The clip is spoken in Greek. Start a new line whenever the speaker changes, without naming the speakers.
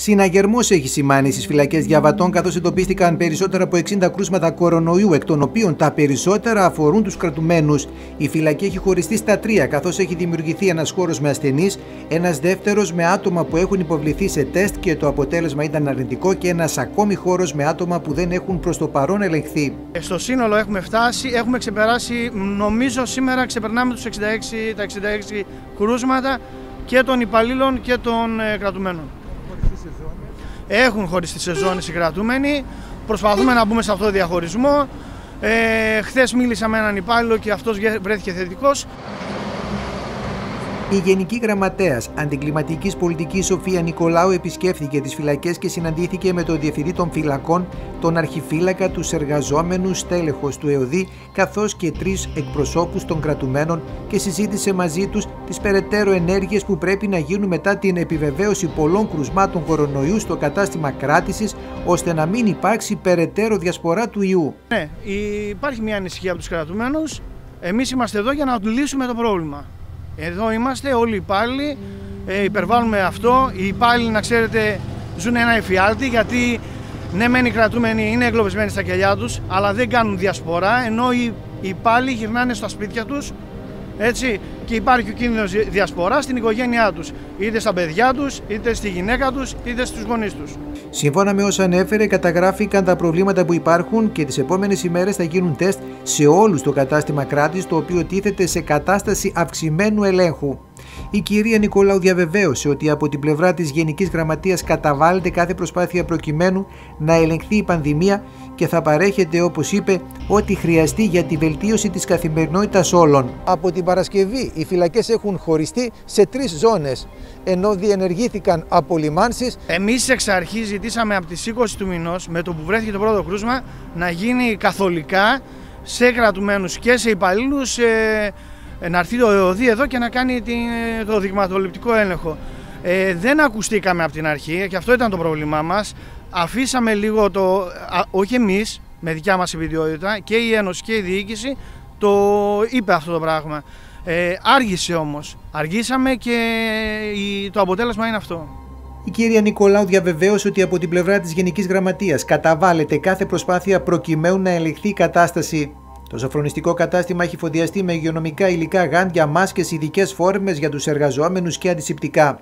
Συναγερμός έχει σημάνει στις φυλακές διαβατών, καθώς εντοπίστηκαν περισσότερα από 60 κρούσματα κορονοϊού, εκ των οποίων τα περισσότερα αφορούν τους κρατουμένους. Η φυλακή έχει χωριστεί στα τρία, καθώς έχει δημιουργηθεί ένας χώρος με ασθενείς, ένας δεύτερος με άτομα που έχουν υποβληθεί σε τεστ και το αποτέλεσμα ήταν αρνητικό, και ένας ακόμη χώρος με άτομα που δεν έχουν προς το παρόν ελεγχθεί.
Στο σύνολο έχουμε φτάσει, έχουμε ξεπεράσει, νομίζω σήμερα ξεπερνάμε τους 66, τα 66 κρούσματα και των υπαλλήλων και των ε, κρατουμένων. Έχουν χωριστεί σε ζώνες οι κρατούμενοι. Προσπαθούμε να μπούμε σε αυτό το διαχωρισμό. Ε, χθες μίλησα με έναν υπάλληλο και αυτός βρέθηκε θετικός.
Η Γενική Γραμματέας Αντικλιματικής Πολιτικής Σοφία Νικολάου επισκέφθηκε τις φυλακές και συναντήθηκε με τον Διευθυντή των Φυλακών, τον Αρχιφύλακα, τους εργαζόμενους στέλεχος του ΕΟΔΗ, καθώς και τρεις εκπροσώπους των κρατουμένων και συζήτησε μαζί τους τις περαιτέρω ενέργειες που πρέπει να γίνουν μετά την επιβεβαίωση πολλών κρουσμάτων κορονοϊού στο κατάστημα κράτησης, ώστε να μην υπάρξει περαιτέρω διασπορά του ιού.
Ναι, υπάρχει μια ανησυχία από τους κρατουμένους. Εμείς είμαστε εδώ για να λύσουμε το πρόβλημα. Εδώ είμαστε όλοι οι υπάλληλοι, ε, υπερβάλλουμε αυτό. Οι υπάλληλοι, να ξέρετε, ζουν ένα εφιάλτη γιατί ναι, μεν οι κρατούμενοι είναι εγκλωβισμένοι στα κελιά τους, αλλά δεν κάνουν διασπορά, ενώ οι υπάλληλοι γυρνάνε στα σπίτια τους έτσι, και υπάρχει ο κίνδυνος διασποράς στην οικογένειά τους, είτε στα παιδιά τους, είτε στη γυναίκα τους, είτε στους γονείς τους.
Σύμφωνα με όσα ανέφερε, καταγράφηκαν τα προβλήματα που υπάρχουν και τις επόμενες ημέρες θα γίνουν τεστ σε όλους το κατάστημα κράτης, το οποίο τίθεται σε κατάσταση αυξημένου ελέγχου. Η κυρία Νικολάου διαβεβαίωσε ότι από την πλευρά της Γενικής Γραμματείας καταβάλλεται κάθε προσπάθεια προκειμένου να ελεγχθεί η πανδημία και θα παρέχεται όπως είπε ό,τι χρειαστεί για τη βελτίωση της καθημερινότητας όλων. Από την Παρασκευή οι φυλακές έχουν χωριστεί σε τρεις ζώνες ενώ διενεργήθηκαν απολυμάνσεις.
Εμείς εξ αρχής ζητήσαμε από τις 20 του μηνός με το που βρέθηκε το πρώτο κρούσμα να γίνει καθολικά σε κρατουμένους και σε υπαλλήλους ε, να έρθει το ΕΟΔΗ εδώ και να κάνει το δειγματοληπτικό έλεγχο. Ε, δεν ακουστήκαμε από την αρχή και αυτό ήταν το πρόβλημά μας. Αφήσαμε λίγο το, όχι εμείς, με δικιά μας ιδιότητα και η Ένωση και η διοίκηση το είπε αυτό το πράγμα. Ε, άργησε όμως. Αργήσαμε και το αποτέλεσμα είναι αυτό.
Η κυρία Νικολάου διαβεβαίωσε ότι από την πλευρά της Γενικής Γραμματείας καταβάλλεται κάθε προσπάθεια προκειμένου να ελεγχθεί η κατάσταση το σοφρονιστικό κατάστημα έχει φωτιαστεί με υγειονομικά υλικά, γάντια, μάσκες, ειδικές φόρμες για τους εργαζόμενους και αντισηπτικά.